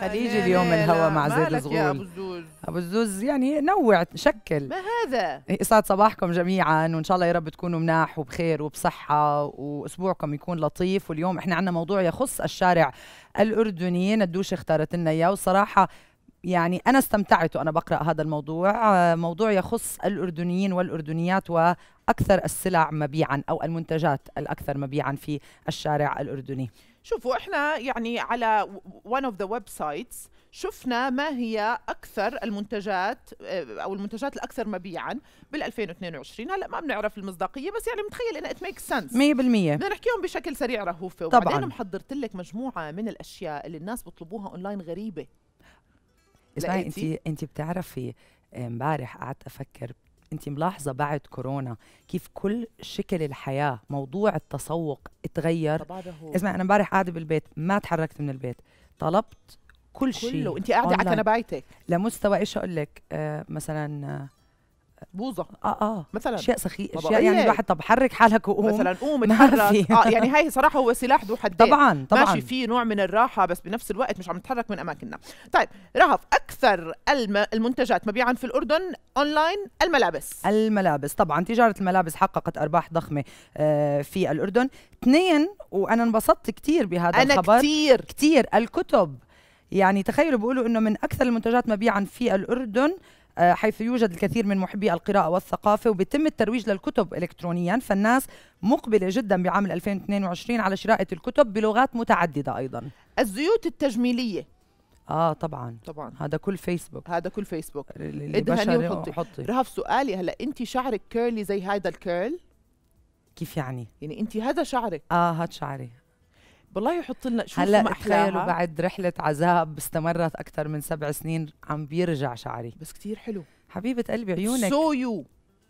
خليجي اليوم الهوا مع زيد مالك يا أبو الزغول الزوز؟ أبو الزوز يعني نوع شكل. ما هذا؟ يسعد صباحكم جميعا وإن شاء الله يا رب تكونوا مناح وبخير وبصحة وأسبوعكم يكون لطيف. واليوم إحنا عندنا موضوع يخص الشارع الأردني ندوش اختارت لنا إياه. والصراحة يعني أنا استمتعت وأنا بقرأ هذا الموضوع. آه، موضوع يخص الأردنيين والأردنيات وأكثر السلع مبيعا أو المنتجات الأكثر مبيعا في الشارع الأردني. شوفوا إحنا يعني على one of the websites شفنا ما هي أكثر المنتجات آه، أو المنتجات الأكثر مبيعا بال 2022 هلأ ما بنعرف المصداقية بس يعني متخيل انها it makes sense 100% بدنا نحكيهم بشكل سريع رهوفه طبعاً. وبعدين محضرت لك مجموعة من الأشياء اللي الناس بيطلبوها أونلاين غريبة. اسمعي انت؟ انت بتعرفي امبارح قعدت أفكر انت ملاحظة بعد كورونا كيف كل شكل الحياة موضوع التسوق اتغير؟ هو. اسمعي أنا امبارح قاعدة بالبيت ما تحركت من البيت طلبت كل شيء. كله. انت قاعدة على. كنبايتك لمستوى إيش أقول لك؟ آه مثلا بوظة. آه آه. مثلا. أشياء سخيفه أشياء يعني لك. الواحد طب حرك حالك وقوم. مثلا قوم اتحرك. آه يعني هاي صراحة هو سلاح ذو حدين. طبعا طبعا. ماشي في نوع من الراحة بس بنفس الوقت مش عم نتحرك من أماكننا. طيب رهف أكثر الم... المنتجات مبيعا في الأردن أونلاين الملابس. الملابس. طبعا تجارة الملابس حققت أرباح ضخمة آه، في الأردن. اثنين وأنا انبسطت كتير بهذا أنا الخبر. كتير. كتير. الكتب. يعني تخيلوا بيقولوا إنه من أكثر المنتجات مبيعا في الأردن حيث يوجد الكثير من محبي القراءة والثقافة وبيتم الترويج للكتب إلكترونيا. فالناس مقبلة جدا بعام 2022 على شراء الكتب بلغات متعددة أيضا. الزيوت التجميلية. آه طبعا. طبعا. هذا كل فيسبوك. هذا كل فيسبوك. ادهني وحطي. وحطي رهف سؤالي هلا أنت شعرك كيرلي زي هذا الكيرل؟ كيف يعني؟ يعني أنت هذا شعرك؟ آه هاد شعري. والله يحط لنا شوفوا هلا تخيلوا بعد رحلة عذاب استمرت أكثر من سبع سنين عم بيرجع شعري. بس كتير حلو. حبيبة قلبي عيونك. سو يو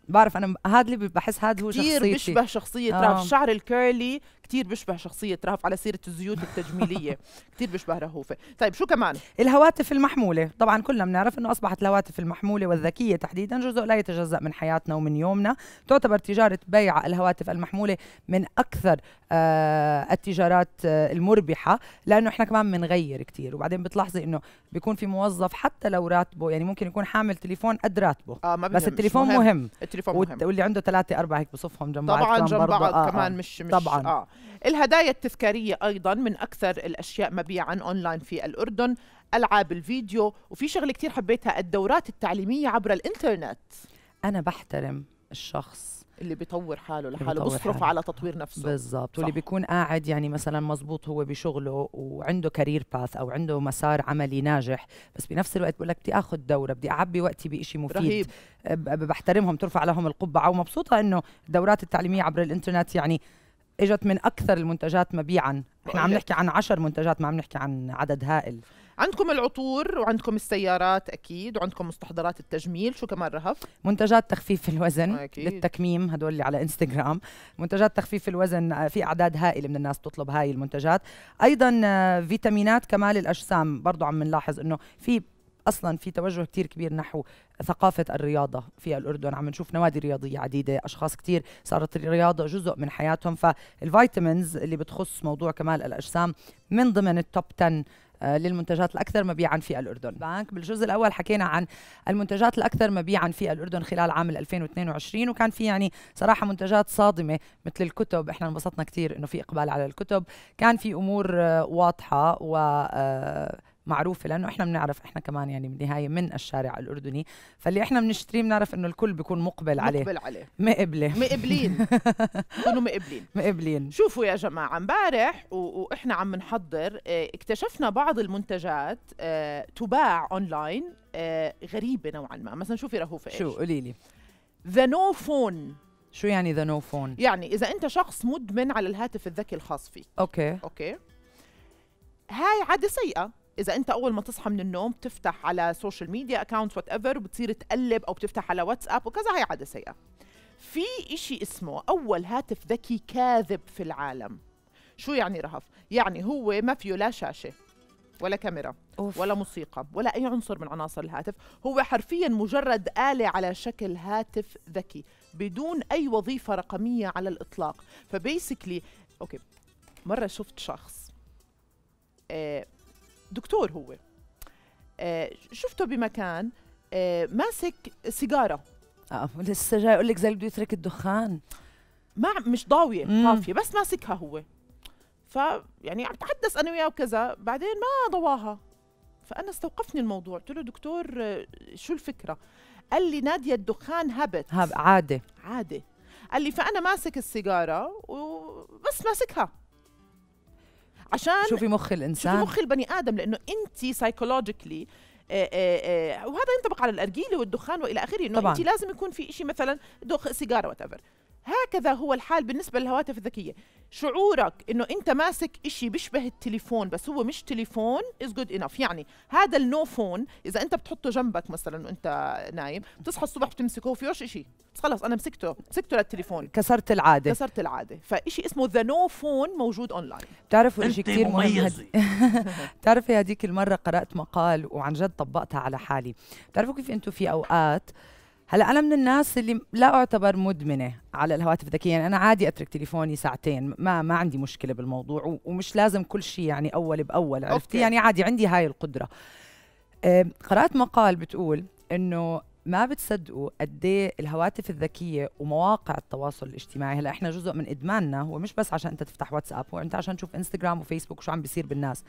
بعرف أنا هذا اللي بحس هذا هو شخصيتي. بيشبه شخصية. آه. رهف الشعر الكيرلي كتير بيشبه شخصية رهف على سيرة الزيوت التجميلية. كتير بيشبه رهوفة. طيب شو كمان؟ الهواتف المحمولة. طبعا كلنا بنعرف أنه أصبحت الهواتف المحمولة والذكية تحديدا جزء لا يتجزأ من حياتنا ومن يومنا. تعتبر تجارة بيع الهواتف المحمولة من أكثر آه التجارات آه المربحة لأنه إحنا كمان بنغير كتير. وبعدين بتلاحظي أنه بيكون في موظف حتى لو راتبه يعني ممكن يكون حامل تليفون قد راتبه. آه ما بس التليفون مهم, مهم. التليفون مهم. واللي عنده ثلاثة أربعة هيك بصفهم جنب بعض. طبعا جنب. بعض آه، كمان آه. مش مش طبعاً. آه. الهدايا التذكارية أيضا من أكثر الأشياء مبيعا أونلاين في الأردن ألعاب الفيديو وفي شغلة كتير حبيتها الدورات التعليمية عبر الإنترنت. أنا بحترم الشخص اللي بيطور حاله لحاله. بيصرف. على تطوير نفسه. بالضبط. واللي بيكون قاعد يعني مثلا مزبوط هو بشغله وعنده career path أو عنده مسار عملي ناجح بس بنفس الوقت بقول لك بدي اخذ دورة بدي أعبي وقتي بشيء مفيد. رهيب. بحترمهم ترفع لهم القبعة ومبسوطة إنه الدورات التعليمية عبر الإنترنت يعني إجت من أكثر المنتجات مبيعا. إحنا عم بقول نحكي عن عشر منتجات ما عم نحكي عن عدد هائل. عندكم العطور وعندكم السيارات أكيد وعندكم مستحضرات التجميل شو كمان رهف؟ منتجات تخفيف الوزن أكيد. للتكميم هدول اللي على إنستغرام. منتجات تخفيف الوزن آه، في أعداد هائلة من الناس تطلب هاي المنتجات. أيضا آه، فيتامينات كمال الأجسام برضو عم نلاحظ إنه في أصلا في توجه كتير كبير نحو ثقافة الرياضة في الأردن. عم نشوف نوادي رياضية عديدة أشخاص كتير صارت الرياضة جزء من حياتهم. فال vitamins اللي بتخص موضوع كمال الأجسام من ضمن ال top 10 آه، للمنتجات الأكثر مبيعا في الأردن. باك بالجزء الأول حكينا عن المنتجات الأكثر مبيعا في الأردن خلال عام 2022 وكان في يعني صراحة منتجات صادمة مثل الكتب. إحنا انبسطنا كثير إنه في إقبال على الكتب. كان في أمور آه، واضحة و معروفة لأنه إحنا بنعرف إحنا كمان يعني بالنهاية من الشارع الأردني فاللي إحنا بنشتريه بنعرف إنه الكل بيكون مقبل عليه. مقبل عليه. مقبلة مقبلين. كونوا مقبلين. مقبلين. شوفوا يا جماعة امبارح و- وإحنا عم نحضر آه، اكتشفنا بعض المنتجات آه، تباع أونلاين آه، غريبة نوعا ما. مثلا شوفي رهوفة شو؟ قولي لي. the no phone شو يعني ذا نو فون يعني إذا أنت شخص مدمن على الهاتف الذكي الخاص فيك. أوكي. أوكي. هاي عادة سيئة. إذا أنت أول ما تصحى من النوم بتفتح على social media accounts whatever وبتصير تقلب أو بتفتح على واتساب وكذا هاي عادة سيئة في إشي اسمه أول هاتف ذكي كاذب في العالم شو يعني رهف؟ يعني هو ما فيه لا شاشة ولا كاميرا أوف. ولا موسيقى ولا أي عنصر من عناصر الهاتف هو حرفيا مجرد آلة على شكل هاتف ذكي بدون أي وظيفة رقمية على الإطلاق فبيسكلي أوكي مرة شفت شخص آه، دكتور هو. آه، شفته بمكان آه، ماسك سيجارة. آه لسه جاي أقول لك زي بده يترك الدخان. ما مش ضاوية. طافية بس ماسكها هو. ف يعني عم تحدث أنا وياه وكذا بعدين ما ضواها. فأنا استوقفني الموضوع قلت له دكتور آه، شو الفكرة؟ قال لي نادية الدخان هبت. هاب عادة. عادي قال لي فأنا ماسك السيجارة وبس ماسكها. عشان شوفي مخ شوفي الانسان مخ البني آدم لأنه انت psychologically وهذا ينطبق على الأرجيلة والدخان وإلى آخره إنه. انت لازم يكون في شيء مثلا دخ سيجارة وات هكذا هو الحال بالنسبة للهواتف الذكية. شعورك إنه أنت ماسك إشي بيشبه التليفون بس هو مش تليفون is good enough يعني هذا ال no phone إذا أنت بتحطه جنبك مثلا وأنت نايم بتصحى الصبح بتمسكه فيهوش إشي؟ بس خلص أنا مسكته مسكته للتليفون. كسرت العادة. كسرت العادة. فإشي اسمه the no phone موجود اونلاين بتعرفوا شيء كثير مهم. بتعرفي هذيك المرة قرأت مقال وعن جد طبقتها على حالي. بتعرفوا كيف أنتم في أوقات هلا أنا من الناس اللي لا أعتبر مدمنة على الهواتف الذكية. يعني أنا عادي أترك تليفوني ساعتين ما ما عندي مشكلة بالموضوع ومش لازم كل شيء يعني أول بأول عرفتي. يعني عادي عندي هاي القدرة. آه، قرأت مقال بتقول إنه ما بتصدقوا قد إيه الهواتف الذكية ومواقع التواصل الاجتماعي. هلا إحنا جزء من إدماننا هو مش بس عشان أنت تفتح واتساب هو أنت عشان تشوف إنستغرام وفيسبوك وشو عم بيصير بالناس.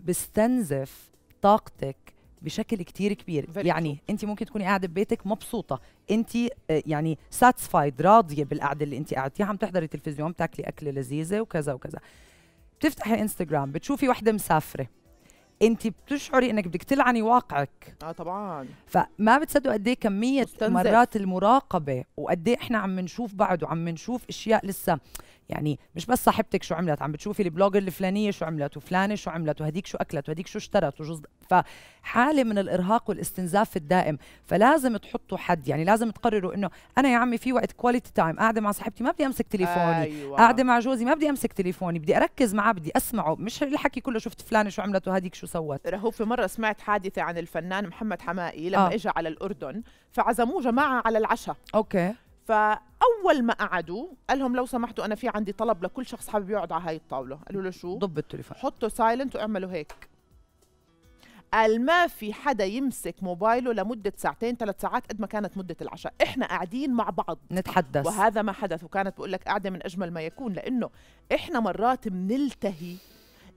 بستنزف طاقتك بشكل كتير كبير. Very يعني انت ممكن تكوني قاعدة ببيتك مبسوطة. انت آه، يعني ساتسفايد راضية بالقعدة اللي انت قاعدتيها عم تحضري تلفزيون بتاكلي أكلة لذيذة وكذا وكذا. بتفتحي انستغرام بتشوفي وحدة مسافرة. انت بتشعري انك بدك تلعني واقعك. آه طبعا. فما بتصدقوا قد إيه كمية مستنزف. مرات المراقبة وقد إيه إحنا عم نشوف بعض وعم نشوف أشياء لسه يعني مش بس صاحبتك شو عملت عم بتشوفي ال blogger الفلانية شو عملت وفلانة شو عملت وهديك شو أكلت وهديك شو اشترت وجوز فحالة من الإرهاق والاستنزاف الدائم فلازم تحطوا حد يعني لازم تقرروا إنه أنا يا عمي في وقت quality time قاعدة مع صاحبتي ما بدي أمسك تليفوني أيوة. قاعدة مع جوزي ما بدي أمسك تليفوني بدي أركز معاه بدي أسمعه مش الحكي كله شفت فلانة شو عملت وهديك شو سوت هو في مرة سمعت حادثة عن الفنان محمد حماقي لما آه. اجى على الأردن فعزموه جماعة على العشاء أوكي فأول ما قعدوا قال لهم لو سمحتوا أنا في عندي طلب لكل شخص حابب يقعد على هاي الطاولة. قالوا له شو؟ ضب التليفون. حطوا silent واعملوا هيك. قال ما في حدا يمسك موبايله لمدة ساعتين ثلاث ساعات قد ما كانت مدة العشاء. إحنا قاعدين مع بعض. نتحدث. وهذا ما حدث. وكانت بقول لك قاعدة من أجمل ما يكون لأنه إحنا مرات بنلتهي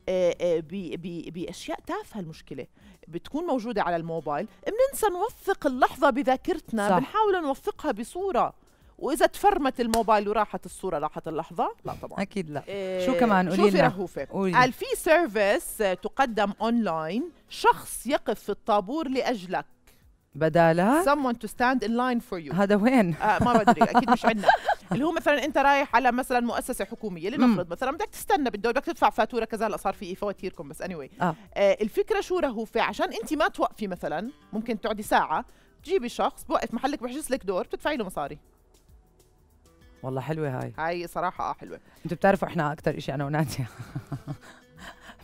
آه، آه، بأشياء تافهة المشكلة. بتكون موجودة على الموبايل. بننسى نوثق اللحظة بذاكرتنا. صح. بنحاول نوثقها بصورة. وإذا تفرمت الموبايل وراحت الصورة راحت اللحظة لا طبعا. أكيد لا. آه، شو كمان؟ قولي لنا. رهوفه. قال في service تقدم اونلاين شخص يقف في الطابور لأجلك. بدالها someone to stand in line for you. هذا وين؟ آه ما بدري أكيد مش عندنا. اللي هو مثلا أنت رايح على مثلا مؤسسة حكومية لنفرض مثلا بدك تستنى بدك تدفع فاتورة كذا هلا صار في فواتيركم بس anyway. آه. آه الفكرة شو رهوفه عشان أنت ما توقفي مثلا ممكن تقعدي ساعة تجيبي شخص بوقف محلك بحجز لك دور بتدفعي له مصاري. والله حلوة هاي. هاي صراحة آه حلوة. أنتوا بتعرفوا إحنا أكثر شيء أنا ونادية.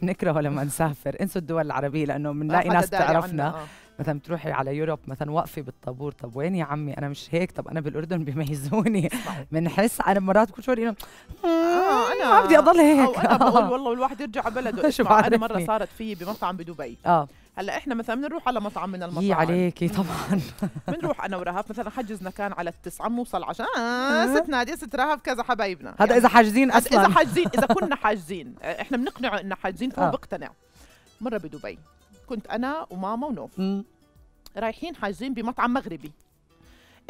بنكرهه لما نسافر. انسوا الدول العربية لأنه بنلاقي آه، ناس حدا داري تعرفنا عنا، آه. مثلا بتروحي على يوروب مثلا واقفه بالطابور. طب وين يا عمي؟ أنا مش هيك. طب أنا بالأردن بيميزوني. بنحس أنا مرات كل شوي انه آه أنا ما بدي أضل هيك. أو أنا بقول والله الواحد يرجع على بلده. شو أنا مرة. صارت في بمطعم بدبي. آه. هلا إحنا مثلا بنروح على مطعم من المطاعم. يي عليكي طبعا. بنروح أنا ورهف مثلا حجزنا كان على التسعة بنوصل عشان آه ست نادية ست رهف كذا حبايبنا. هذا إذا حاجزين هذا إذا أصلا. حاجزين إذا كنا حاجزين. إحنا بنقنعه إنه حاجزين فهو آه. بيقتنع مرة بدبي كنت أنا وماما ونوف. مم. رايحين حاجزين بمطعم مغربي.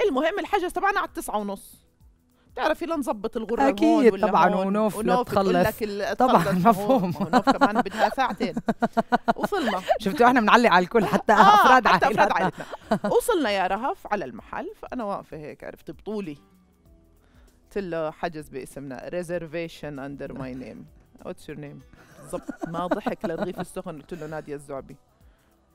المهم الحجز تبعنا على التسعة ونص. بتعرفي لنظبط الغرة أكيد هون ولا طبعاً، هون. ونوف لا ونوف بتقول تخلص. لك ال- طبعاً، مفهوم. ونوف كمان بدها ساعتين. وصلنا. شفتوا إحنا بنعلق على الكل حتى آه، أفراد حتى أفراد عائلتنا. وصلنا يا رهف على المحل فأنا واقفة هيك عرفت بطولي. قلت له حجز باسمنا reservation under my name what's your name بالضبط. ما ضحك للرغيف السخن. قلت له نادية الزعبي.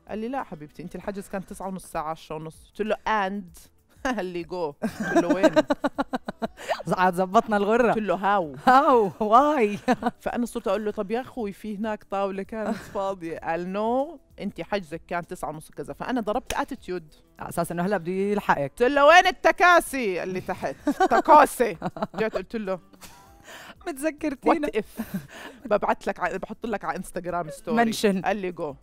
قال لي لا حبيبتي أنت الحجز كان تسعة ونص ساعة 10 ونص. قلت له and قال لي جو قلت له وين؟ عاد زبطنا الغرة. قلت له how. how why. فأنا صرت أقول له طب يا أخوي في هناك طاولة كانت فاضية. قال no أنت حجزك كان تسعة ونص كذا. فأنا ضربت attitude على أساس إنه هلا بده يلحقك. قلت له وين التكاسي قال لي تحت؟ تكاسي. رجعت قلت له متذكرتينا what if ببعث لك ع- بحط لك على انستغرام story mention قال لي جو.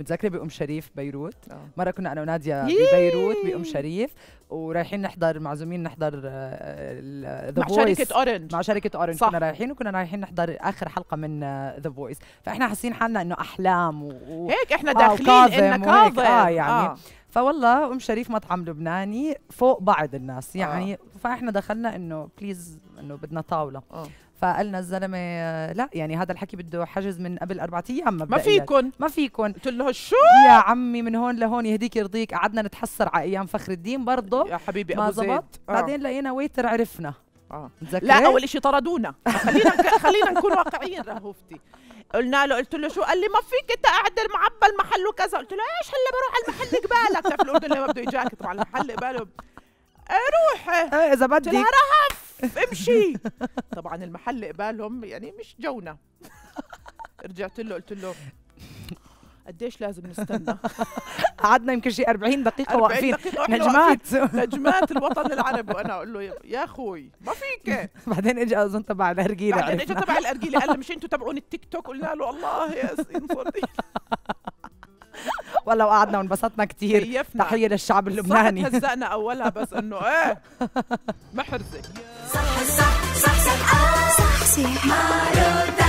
بتذكري بأم شريف بيروت آه. مرة كنا أنا وناديا يي. ببيروت بأم شريف ورايحين نحضر معزومين نحضر the مع شركة اورنج مع شركة اورنج صح. كنا رايحين وكنا رايحين نحضر آخر حلقة من ذا فويس فإحنا حاسين حالنا إنه أحلام و... و... هيك إحنا آه، داخلين وهيك. كاظم آه، يعني. آه. فوالله أم شريف مطعم لبناني فوق بعض الناس آه. يعني فإحنا دخلنا إنه please إنه بدنا طاولة آه. فقالنا الزلمة آه، لا يعني هذا الحكي بده حجز من قبل أربعة أيام ما. فيكن. ما فيكن. قلت له شو؟ يا عمي من هون لهون يهديك يرضيك. قعدنا نتحسر على أيام فخر الدين برضه. يا حبيبي ما أبو زيد. آه. بعدين لقينا ويتر عرفنا. آه. لا أول شيء طردونا. خلينا خلينا نكون واقعيين رهوفتي قلنا له قلت له شو؟ قال لي ما فيك أنت قاعد معبى المحل وكذا. قلت له إيش هلا بروح على المحل؟ قبالك تعرف الأردن لما بده يجاك طبعا المحل قباله. روح. إيه إذا بدك. امشي. طبعا المحل قبالهم يعني مش جونا رجعت له قلت له قديش لازم نستنى؟ قعدنا يمكن شي 40 دقيقة 40 واقفين. نجمات. نجمات الوطن العربي. وأنا أقول له يا- أخوي ما فيك. بعدين اجى أظن تبع الهرجيلة بعدين اجى. تبع الأرجيلة قال مش أنتوا تبعون التيك توك؟ قلنا له الله يا ينصر دي والله وقعدنا وانبسطنا كثير تحية للشعب صح اللبناني هزقنا اولها بس انه إيه محرزه صح صح صح صح آه صح صح